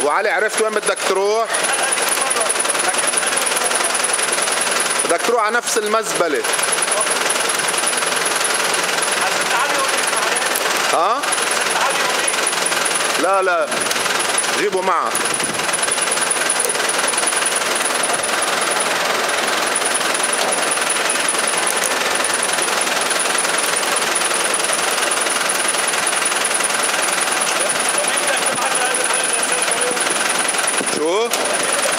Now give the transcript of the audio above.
ابو علي عرفت وين بدك تروح؟ بدك تروح على نفس المزبلة. ها؟ لا لا جيبوا معك fechou.